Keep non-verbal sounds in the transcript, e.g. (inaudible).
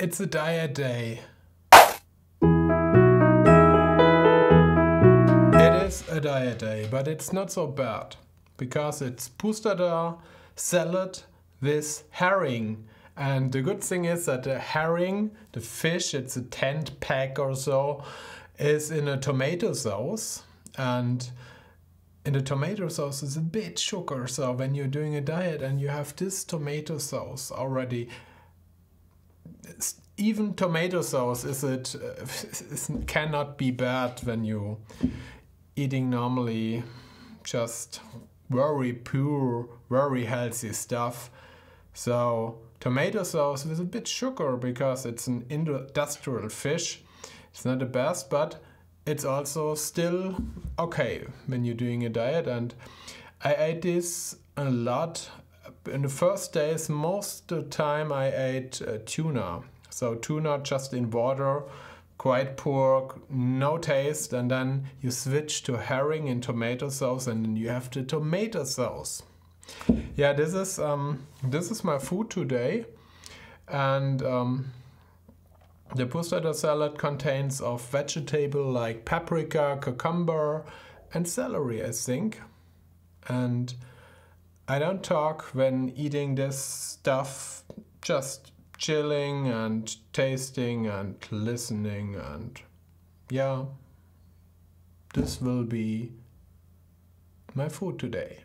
It's a diet day. It is a diet day, but it's not so bad because it's Puszta salad with herring. And the good thing is that the herring, the fish, it's a 10 pack or so, is in a tomato sauce. And in the tomato sauce is a bit sugar. So when you're doing a diet and you have this tomato sauce already, even tomato sauce is it uh, (laughs) is, cannot be bad when you eating normally just very pure, very healthy stuff. So tomato sauce with a bit sugar because it's an industrial fish. It's not the best, but it's also still okay when you're doing a diet. And I ate this a lot. In the first days, most of the time I ate uh, tuna. So tuna just in water, quite poor, no taste, and then you switch to herring in tomato sauce, and then you have the tomato sauce. Yeah, this is um, this is my food today, and um, the Puszta salad contains of vegetable like paprika, cucumber, and celery, I think. And I don't talk when eating this stuff, just chilling and tasting and listening and yeah, this will be my food today.